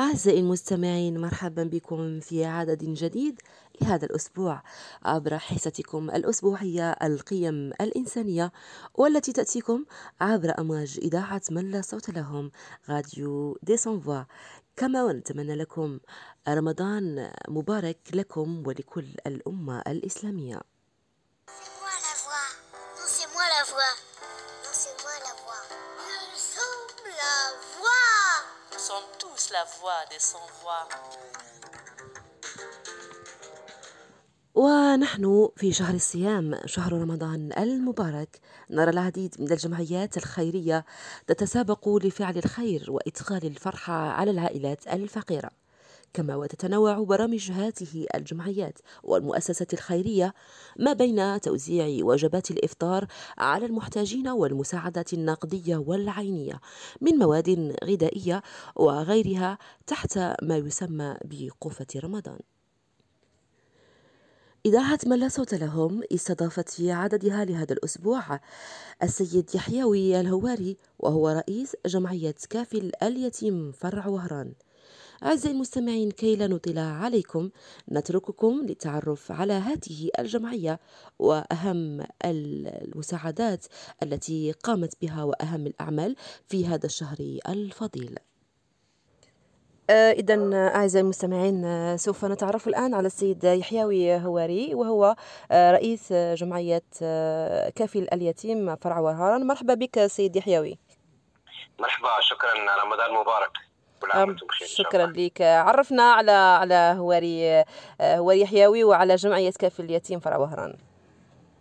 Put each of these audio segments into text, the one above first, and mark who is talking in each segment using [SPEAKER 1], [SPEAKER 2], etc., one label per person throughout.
[SPEAKER 1] أعزائي المستمعين مرحبا بكم في عدد جديد لهذا الأسبوع. عبر حصتكم الأسبوعية القيم الإنسانية والتي تأتيكم عبر أمواج إذاعة من لا صوت لهم راديو دي سانفوا كما ونتمنى لكم رمضان مبارك لكم ولكل الأمة الإسلامية.
[SPEAKER 2] La voix
[SPEAKER 3] des sans-voix.
[SPEAKER 1] ونحن في شهر الصيام شهر رمضان المبارك نرى العديد من الجمعيات الخيرية تتسابق لفعل الخير وإدخال الفرحة على العائلات الفقيرة كما وتتنوع برامج هذه الجمعيات والمؤسسات الخيرية ما بين توزيع وجبات الإفطار على المحتاجين والمساعدات النقدية والعينية من مواد غذائية وغيرها تحت ما يسمى بقوفة رمضان. إذاعة من لا صوت لهم استضافت في عددها لهذا الأسبوع السيد يحيوي الهواري وهو رئيس جمعية كافل اليتيم فرع وهران. أعزائي المستمعين كي لا نطيل عليكم نترككم للتعرف على هذه الجمعية وأهم المساعدات التي قامت بها وأهم الأعمال في هذا الشهر الفضيل. إذا أعزائي المستمعين آه، سوف نتعرف الآن على السيد يحيوي هواري وهو آه، رئيس جمعية آه، كافل اليتيم فرع وهران. مرحبا بك سيد يحيوي
[SPEAKER 4] مرحبا شكرا رمضان مبارك.
[SPEAKER 1] شكرا. لك. عرفنا على على هواري آه، هواري يحيوي وعلى جمعية كافل اليتيم فرع وهران.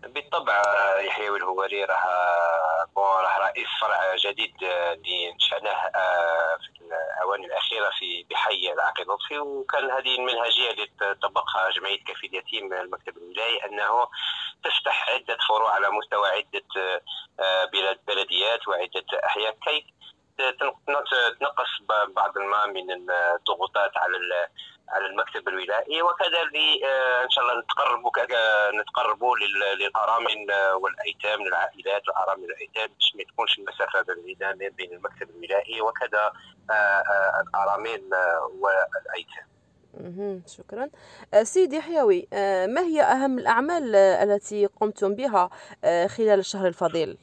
[SPEAKER 4] بالطبع آه، يحيى الهواري راه بون راه رئيس فرع جديد آه، اللي انشأناه آه، في الاوان الأخيرة في بحي العقيد لطفي. وكان هذه المنهجية اللي طبقها جمعية كفيل اليتيم المكتب الولايي أنه تفتح عدة فروع على مستوى عدة بلاد بلديات وعدة أحياء. كي تنقص بعض ما من الضغوطات على على المكتب الولائي وكذلك آه، إن شاء الله نتقربوا نتقربوا لل- للارامل آه، والأيتام للعائلات الارامل والايتام باش ما تكونش المسافة بعيده بين المكتب الولائي وكذا آه، الارامل
[SPEAKER 1] والأيتام. شكرا سيد يحيوي آه، ما هي أهم الأعمال التي قمتم بها خلال الشهر الفضيل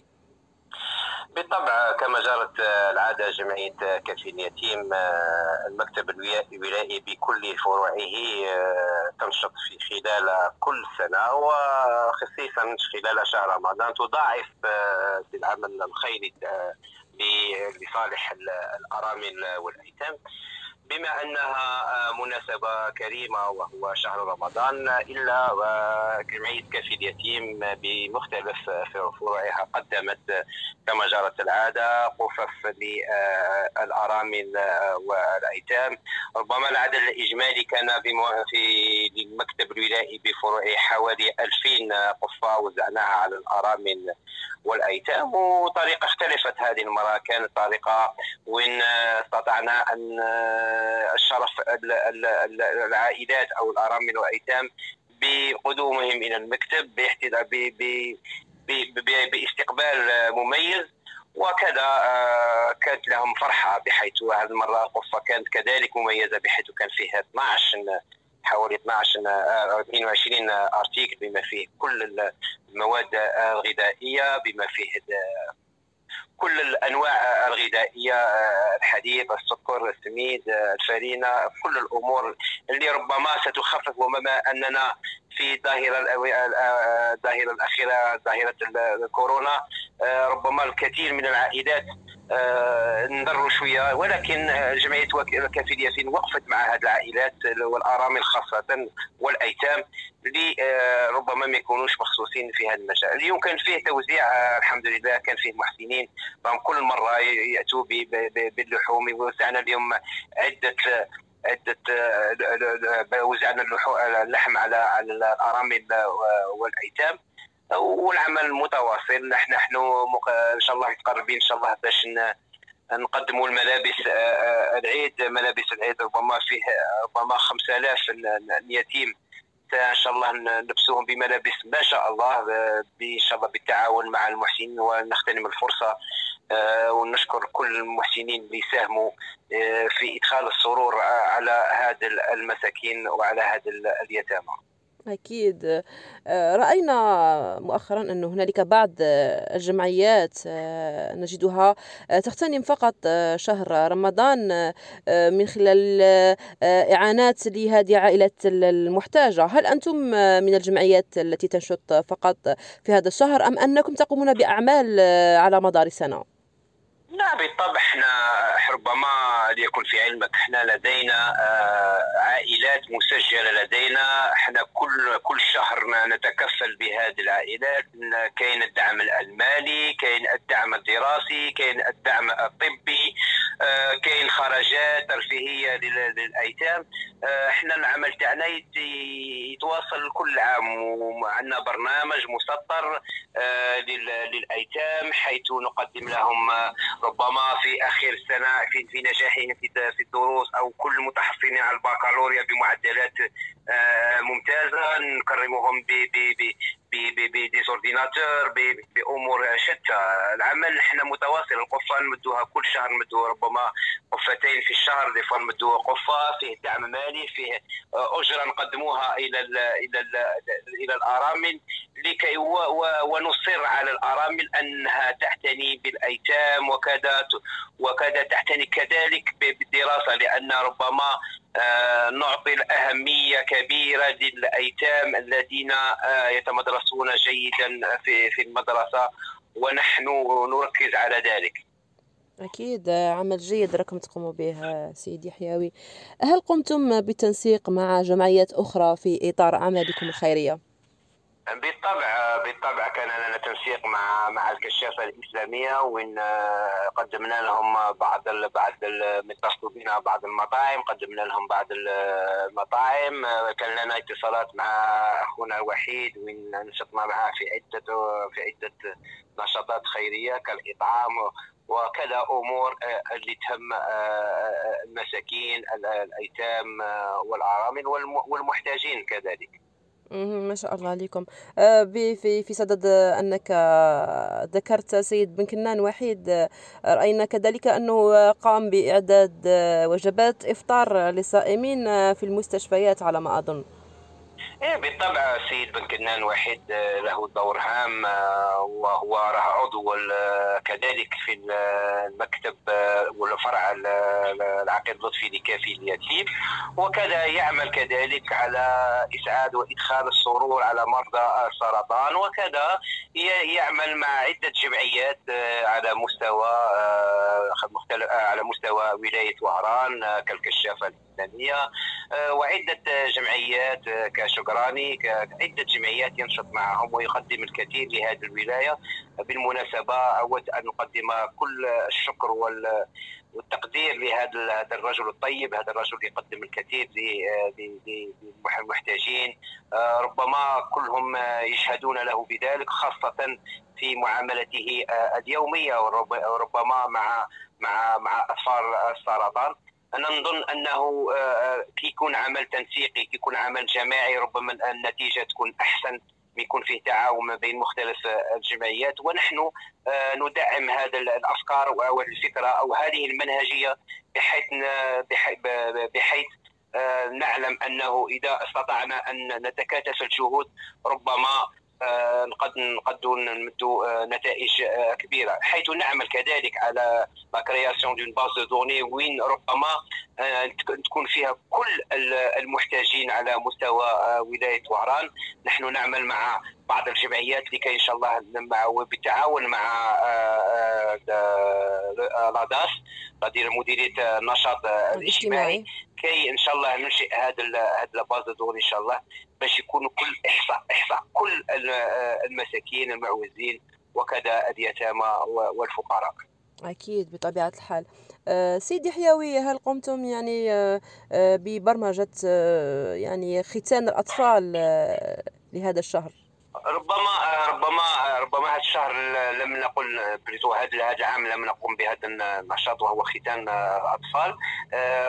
[SPEAKER 4] بالطبع كما جرت آه، العادة جمعية آه، كفيل اليتيم آه، المكتب الولا- الولائي بكل فروعه تنشط في خلال كل سنة وخصيصا خلال شهر رمضان تضاعف آه، في العمل الخيري لصالح ال- الأرامل والأيتام. بما أنها آه، مناسبة كريمة وهو شهر رمضان إلا وجمعيه كفي اليتيم بمختلف آه، فروعها قدمت آه، كما جرت العادة قفف للارامل آه، والأيتام. ربما العدد الإجمالي كان في المكتب الولائي بفروعه حوالي 2000 قفه وزعناها على الأرامل والأيتام وطريقة اختلفت هذه المره كانت طريقة وين استطعنا أن آه، الشرف ال- ال- ال- العائلات أو الأرامل والأيتام بقدومهم إلى المكتب باستقبال مميز وكذا آه، كانت لهم فرحة بحيث هذه المرة القفه كانت كذلك مميزة بحيث كان فيها 12 حوالي 12 آه، 22 ارتيكل بما فيه كل المواد الغذائية بما فيه كل الأنواع الغذائية آه، الحليب السكر السميد آه، الفرينة كل الأمور اللي ربما ستخفف وبما أننا في ظاهرة الأو- آه، الظاهره الأخيرة ظاهرة ال- الكورونا ربما الكثير من العائلات نضروا شوية. ولكن آه، جمعية كفيل ياسين وقفت مع هذه العائلات والأرامل خاصة والأيتام اللي آه، ربما ما يكونوش مخصوصين في هذا المجال اليوم كان فيه توزيع آه، الحمد لله كان فيه محسنين. فهم كل مرة يأتوا باللحوم وسعنا اليوم عدة عدة آه، وزعنا اللحم على على الأرامل والأيتام. والعمل متواصل. نحن نحن إن شاء الله متقربين إن شاء الله باش نقدموا الملابس آه، آه، العيد ملابس العيد ربما فيه ربما 5000 ن- يتيم. ان شاء الله نلبسوهم بملابس ما شاء الله آه، إن شاء الله بالتعاون مع المحسنين ونغتنم الفرصة ونشكر كل المحسنين اللي ساهموا في إدخال السرور على هذا المساكين وعلى هذا اليتامى.
[SPEAKER 5] أكيد آه، رأينا مؤخرا أن هنالك بعض الجمعيات آه، نجدها آه، تغتنم فقط شهر رمضان من خلال إعانات لهذه العائلات المحتاجة هل أنتم من الجمعيات التي تنشط فقط في هذا الشهر أم أنكم تقومون بأعمال على مدار السنة؟
[SPEAKER 4] لا بالطبع إحنا ربما ليكن في علمك إحنا لدينا آه، عائلات مسجلة لدينا. إحنا كل كل شهر نتكفل بهذه العائلات. كاين الدعم المالي كاين الدعم الدراسي كاين الدعم الطبي. كاين خرجات ترفيهيه للأيتام. آه، إحنا العمل تاعنا يتواصل كل عام وعندنا برنامج مسطر للأيتام حيث نقدم لهم ربما في آخر السنة في نجاحهم في الدروس أو كل متحصلين على البكالوريا بمعدلات آه، ممتازة نكرمهم بديزورديناتور بأمور شتى. العمل إحنا متواصل القفة نمدوها كل شهر نمدوا ربما قفتين في الشهر. دي فوا نمدوا قفة فيه دعم مالي فيه أجرة نقدموها إلى ال إلى ال إلى الأرامل لكي ونصر على الأرامل أنها تعتني بالأيتام وكذا وكذا تعتني كذلك بالدراسة لأن ربما نعطي الأهمية كبيرة للأيتام الذين آه، يتمدرسون جيدا في المدرسة ونحن نركز على ذلك
[SPEAKER 5] أكيد عمل جيد راكم تقوموا به سيدي حياوي هل قمتم بالتنسيق مع جمعيات أخرى في إطار أعمالكم الخيرية؟
[SPEAKER 4] بالطبع بالطبع كان لنا تنسيق مع مع الكشافة الإسلامية وين آه، قدمنا لهم بعض ال بعض اتصلوا بنا بعض المطاعم قدمنا لهم بعض المطاعم آه، كان لنا اتصالات مع أخونا الوحيد وين نشطنا معه في عدة في عدة نشاطات خيرية كالإطعام وكذا أمور آه، اللي تهم المساكين الأيتام والأرامل والمحتاجين كذلك.
[SPEAKER 5] ما شاء الله عليكم. آه، في في صدد أنك ذكرت سيد بن كنان وحيد. آه، رأينا كذلك أنه قام بإعداد وجبات إفطار للصائمين في المستشفيات على ما أظن.
[SPEAKER 4] إيه بالطبع السيد بن كنان واحد آه، له دور هام آه، وهو راه عضو كذلك في المكتب آه، والفرع العقيد لطفي لكافي اليتيم. وكذا يعمل كذلك على إسعاد وإدخال السرور على مرضى السرطان وكذا يعمل مع عدة جمعيات على مستوى على مستوى ولاية وهران كالكشافة الإسلامية. وعدة جمعيات كشغل الشقراني كعدة جمعيات ينشط معهم ويقدم الكثير لهذه الولاية. بالمناسبة أود أن نقدم كل الشكر والتقدير لهذا هذا الرجل الطيب هذا الرجل يقدم الكثير للمحتاجين آه، ربما كلهم يشهدون له بذلك خاصة في معاملته آه، اليومية وربما مع مع مع أطفال السرطان أنا نظن أنه آه، آه، كي يكون عمل تنسيقي كي يكون عمل جماعي ربما النتيجة تكون أحسن يكون فيه تعاون ما بين مختلف آه، الجمعيات. ونحن ندعم هذا الأفكار أو الفكرة أو هذه المنهجية بحيث بحيث نعلم أنه إذا استطعنا أن نتكاتف الجهود ربما نقد نقد نمدوا نتائج كبيرة. حيث نعمل كذلك على la création d'une base de données وين ربما آه، تكون فيها كل المحتاجين على مستوى آه، ولاية وهران. نحن نعمل مع بعض الجمعيات لكي إن شاء الله بالتعاون مع آه، la DAS مديرية النشاط الاجتماعي. كي إن شاء الله ننشئ هذا هذا la base de إن شاء الله باش يكونوا كل احصاء إحصاء كل المساكين المعوزين وكذا اليتامى والفقراء.
[SPEAKER 5] أكيد بطبيعة الحال. آه، سيدي حيوي هل قمتم يعني آه، آه، ببرمجة يعني ختان الأطفال لهذا الشهر؟
[SPEAKER 4] ربما ربما ربما هذا الشهر لم نقل بليتو هذا هذا العام لم نقم بهذا النشاط وهو ختان الاطفال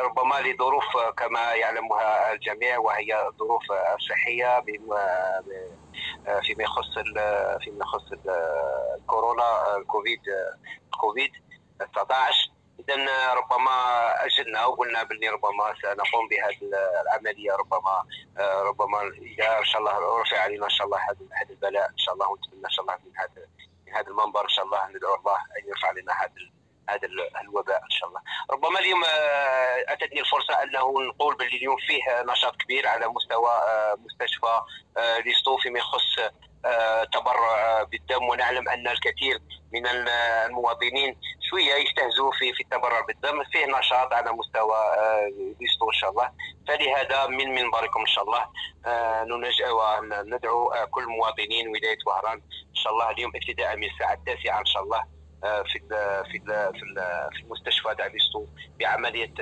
[SPEAKER 4] ربما لظروف كما يعلمها الجميع وهي ظروف صحية فيما يخص فيما يخص الكورونا الكوفيد كوفيد 19 اذا ربما أجلنا وقلنا باللي ربما سنقوم بهذه العملية ربما ربما إذا إن شاء الله رفع علينا إن شاء الله هذا البلاء إن شاء الله ونتمنى إن شاء الله من هذا من هذا المنبر إن شاء الله ندعو الله أن يرفع علينا هذا هذا الوباء إن شاء الله. ربما اليوم أتتني الفرصة انه نقول باللي اليوم فيه نشاط كبير على مستوى مستشفى ليستو فيما يخص تبرع بالدم. ونعلم أن الكثير من المواطنين شوية يستهزوا في في التبرع بالدم. فيه نشاط على مستوى ليستو إن شاء الله. فلهذا من منبركم إن شاا الله وندعو كل مواطنين ولاية وهران ان شاء الله اليوم ابتداء من الساعة التاسعة إن شاء الله. في في في المستشفى دعبيستو بعملية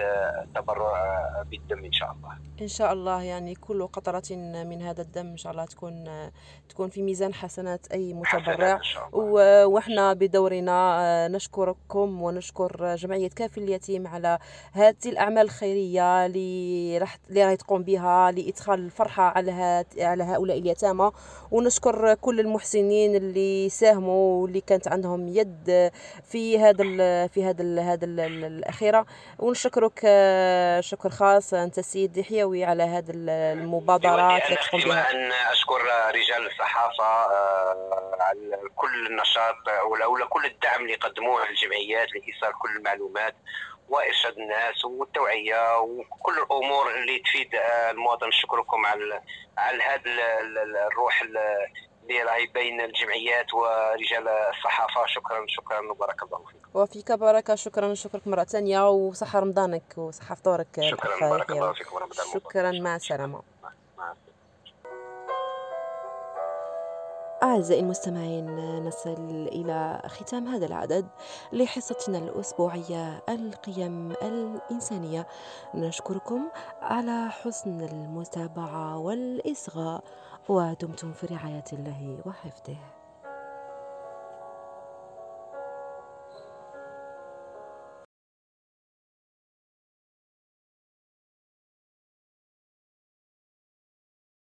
[SPEAKER 4] التبرع آه، بالدم إن شاء الله.
[SPEAKER 5] إن شاء الله يعني كل قطرة من هذا الدم إن شاء الله تكون تكون في ميزان حسنات أي متبرع. وإحنا بدورنا آه، نشكركم ونشكر جمعية كافي اليتيم على هذه الأعمال الخيرية اللي راح اللي راهي تقوم بها لإدخال الفرحة على على هؤلاء اليتامى. ونشكر كل المحسنين اللي ساهموا واللي كانت عندهم يد في هذا في هذا هذا الأخيرة. ونشكرك آه، شكر خاص أنت سيد حيوي على هذه المبادرات
[SPEAKER 4] اللي تقوم بها. أن أشكر رجال الصحافة آه، على كل النشاط ولا كل الدعم اللي قدموه للجمعيات لإيصال كل المعلومات وإرشاد الناس والتوعية وكل الأمور اللي تفيد آه، المواطن. نشكركم على على هذا الروح اللي راهي بين الجمعيات ورجال الصحافة. شكرا شكرا وبارك الله فيك.
[SPEAKER 5] وفيك بركه شكرا نشكرك مرة ثانية وصحة رمضانك وصحة فطورك.
[SPEAKER 4] شكرا بارك الله فيك
[SPEAKER 5] شكرا. مع السلامة. أعزائي المستمعين نصل إلى ختام هذا العدد لحصتنا الأسبوعية القيم الإنسانية. نشكركم على حسن المتابعة والإصغاء. ودمتم في رعاية الله وحفظه.